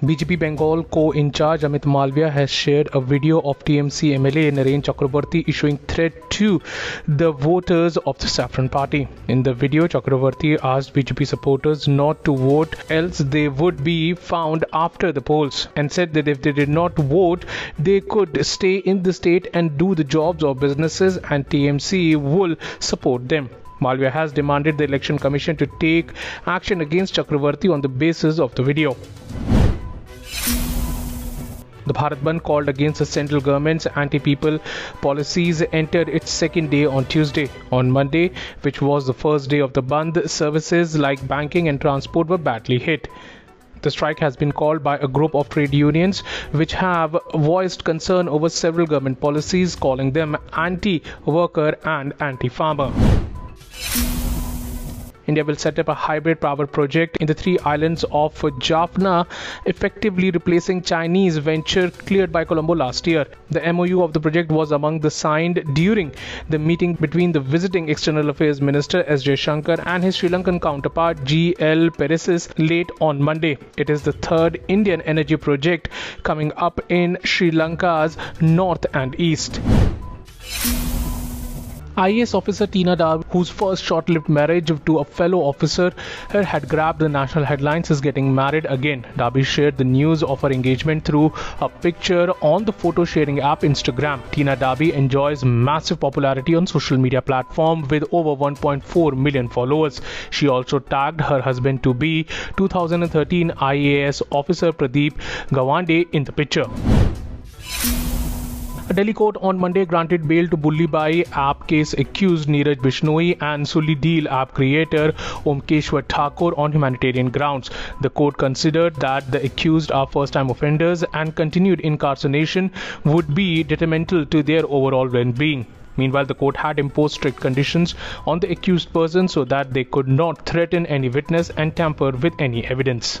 BJP Bengal co-in-charge Amit Malviya has shared a video of TMC MLA Naren Chakravarti issuing threat to the voters of the Saffron Party. In the video, Chakravarti asked BJP supporters not to vote else they would be found after the polls and said that if they did not vote, they could stay in the state and do the jobs or businesses and TMC will support them. Malviya has demanded the election commission to take action against Chakravarti on the basis of the video. The Bharat Bandh called against the central government's anti-people policies entered its second day on Tuesday. On Monday, which was the first day of the Bandh, services like banking and transport were badly hit. The strike has been called by a group of trade unions which have voiced concern over several government policies calling them anti-worker and anti-farmer. India will set up a hybrid power project in the three islands of Jaffna, effectively replacing Chinese venture cleared by Colombo last year. The MOU of the project was among the signed during the meeting between the visiting External Affairs Minister S. Jaishankar and his Sri Lankan counterpart G. L. Peiris late on Monday. It is the third Indian energy project coming up in Sri Lanka's north and east. IAS officer Tina Dabi, whose first short-lived marriage to a fellow officer had grabbed the national headlines, is getting married again. Dabi shared the news of her engagement through a picture on the photo-sharing app Instagram. Tina Dabi enjoys massive popularity on social media platform with over 1.4 million followers. She also tagged her husband-to-be 2013 IAS officer Pradeep Gawande in the picture. A Delhi court on Monday granted bail to Bully Bai app case accused Neeraj Bishnoi and Sulli Deal app creator Omkareshwar Thakur on humanitarian grounds. The court considered that the accused are first-time offenders and continued incarceration would be detrimental to their overall well-being. Meanwhile, the court had imposed strict conditions on the accused person so that they could not threaten any witness and tamper with any evidence.